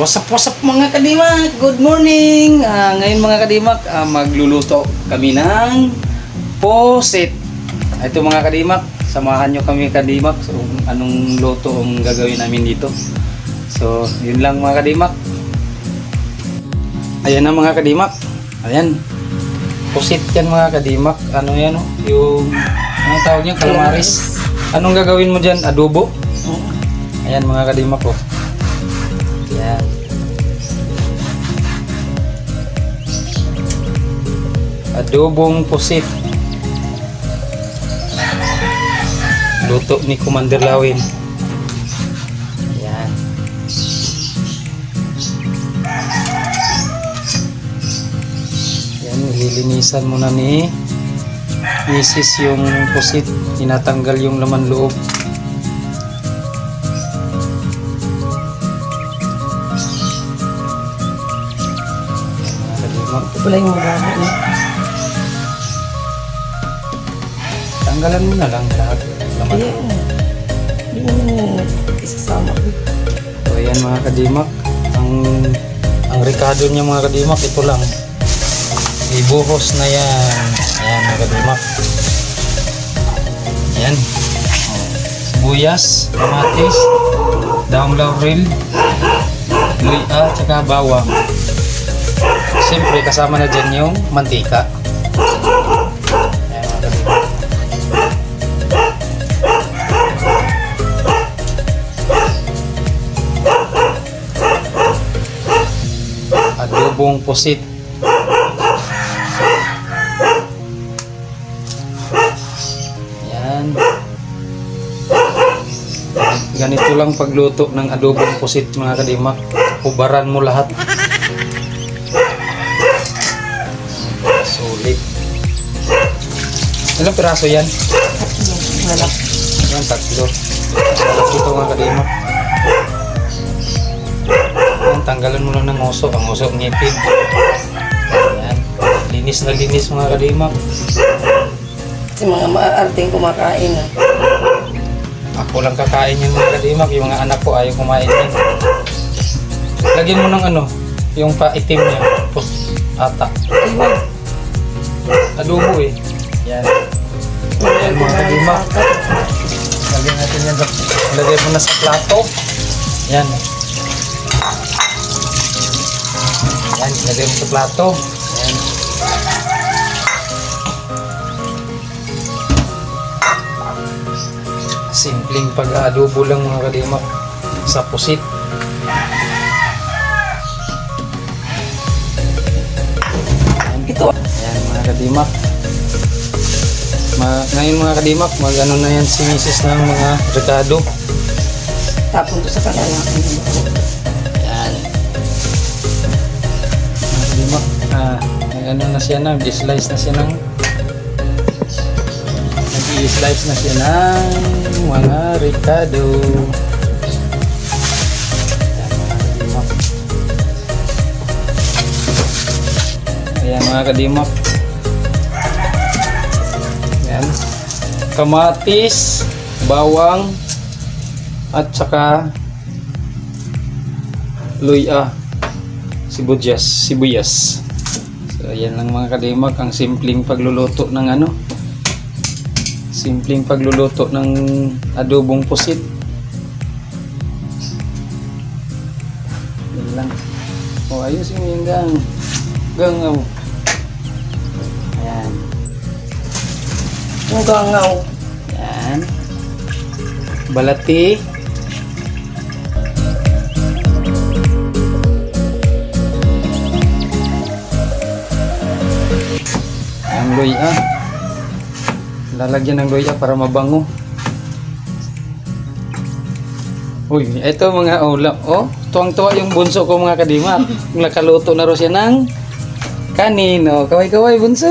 Up mga kadimak? Good morning! Ah, ngayon mga kadimak, ah, magluluto kami ng posit. Ito mga kadimak, samahan nyo kami kadimak. So, anong luto ang gagawin namin dito. So, yun lang mga kadimak. Ayan na mga kadimak. Ayan. Posit yan mga kadimak. Ano yan oh? Yung, anong tawag niya? Calamaris. Anong gagawin mo dyan? Adobo? Ayan mga kadimak oh. Yan. Adobong pusit. Luto ni Commander Lawin. Yan. Yan, lilinisan muna ni Mrs. yung pusit. Tinatanggal yung laman loob. Pala yung mga niya. Tanggalan mo na lang lahat. Laman. Hindi, hindi mo isasama ko. So ayan mga kadimak. Ang ang ricado niya mga kadimak ito lang. Ibuhos na yan. Ayan mga kadimak. Ayan. Sibuyas, kamatis, daong laurel, luya, tsaka bawang. Siyempre kasama na dyan yung mantika. Ayan adobong pusit. Yan. Ganito lang pagluto ng adobong pusit mga kadimak. Ubaran mo lahat. Sulit. Ilang piraso yan? Wala. Yan, tatlo. Sarap dito mga kadimak. Yan, tanggalan mo lang ng uso. Ang uso, ngipin. Yan. Linis na linis mga kadimak. Kasi mga maarting kumakain. ah. Ako lang kakain yung mga kadimak. Yung mga anak ko ayaw kumain yan. Lagyan mo ng ano, yung paitim niya. Pus, ata. Adobo eh. Yan. Yan mga kadimak. Lagyan natin yan. Lagay mo na sa plato. Yan. Yan, lagay mo sa plato. Yan. Simpleng pag-adobo lang mga kadimak sa pusit. Mga kadimak. Ma ngayon mga kadimak, mag ano na yan si Mrs. ng mga rekado. Tapon to sa kanila. Ayan. Mga kadimak, ah, nag ano na siya na, slice na siya ng nag-i-slice na siya ng mga rekado. Ayan mga kadimak. Ayan. Kamatis, bawang, at saka luya, sibuyas, sibuyas. So ayan lang mga kadimak ang simpleng pagluluto ng ano. Simpleng pagluluto ng adobong pusit. Yan lang. O mo yung gang. Gang oh. Ayan. Yung gangaw. Yan. Balati. Ang luya. Lalagyan ng luya para mabango. Uy, ito mga ulam. Oh, tuwang-tuwa yung bunso ko mga kadimak. Nakaluto na ro siya ng kanin. Oh, kaway-kaway bunso.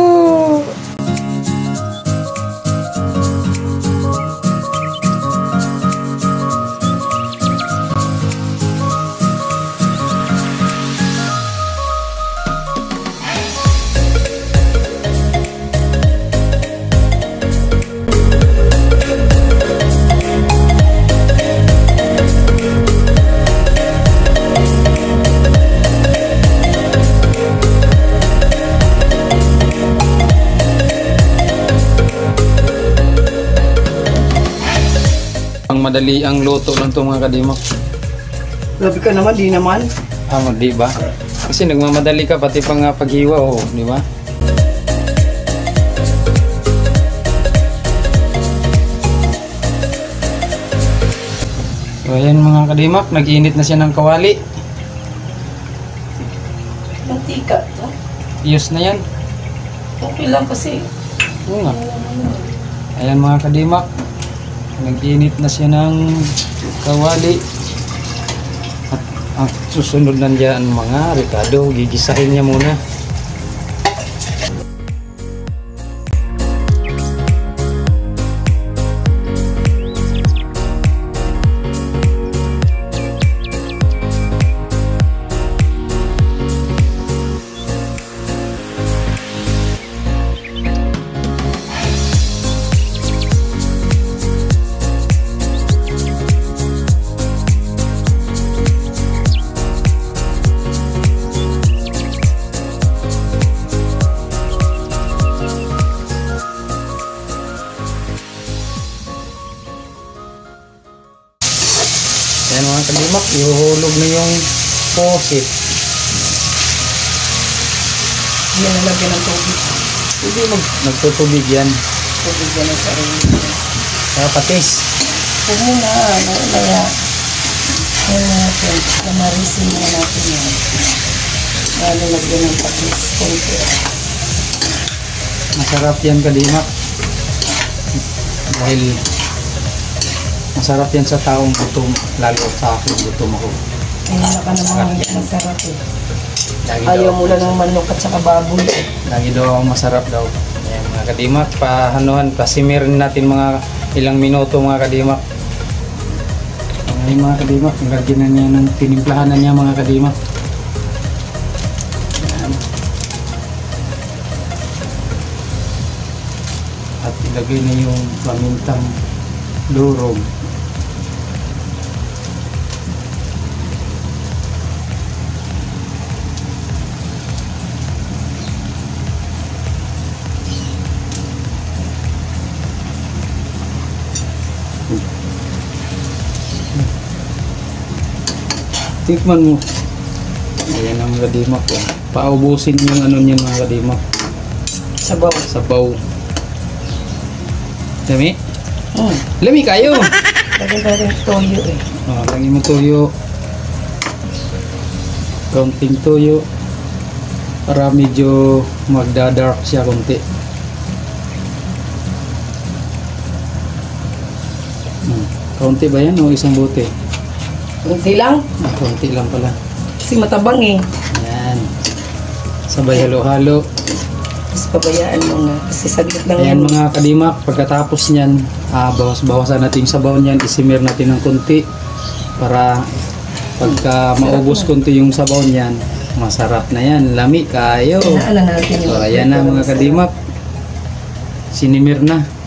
Madali ang luto lang to mga kadimak. Grabe ka naman, di naman. Ah, di ba? Kasi nagmamadali ka pati pa nga paghiwa, oh, di ba? So ayan mga kadimak, nag-init na siya ng kawali. Mantika. ah. Iyos na yan. Okay lang kasi. Oo nga. Ayan mga kadimak, nag-init na siya ng kawali. At ang susunod nandiyan mga Ricardo, gigisahin niya muna. Ayan kadimak, ihuhulog na yung posit. Yan nalagyan ng tubig. Hindi mag nagtutubig yan. Tubig yan ang sarili. Kaya patis. Huwag mo na, ano, naya. Yan natin. Kamarisin na natin yan. Lalo lagyan ng patis. Konti. Masarap yan kadimak. Dahil masarap yan sa taong gutom. Lalo sa akin gutom ako. Ayun na ka naman ang masarap eh. Lagi Ayaw daw, mo lang ng manok at saka baboy. lagi daw ang masarap daw. Ayan mga kadimak, pahanuhan, pasimirin natin mga ilang minuto mga kadimak. Ayan mga kadimak, lagyan na niya ng tinimplahan na niya mga kadimak. Ayan. At ilagay na yung pamintang durog. Tikman mo. Ayan ang mga kadimak. Oh. Paubusin yung ano niyan mga kadimak. Sabaw. Sabaw. Lami? Mm. Lami kayo! Lagyan natin toyo eh. Oh, lagi mo tuyo. Kaunting tuyo. Para medyo magda-dark siya konti. Hmm. Kaunti ba yan o isang bote? Kunti lang. Ah, kaunti lang pala. Kasi matabang eh. Yan. Sabay halo-halo. Tapos pabayaan mo nga. Kasi saglit lang Ayan yan. mga kadimak, pagkatapos niyan, ah, bawas-bawasan natin yung sabaw niyan, isimir natin ng konti para pagka maubos konti yung sabaw niyan, masarap na yan. Lami kayo. Inaalan natin yung So, ayan na mga kadimak. Sinimir na.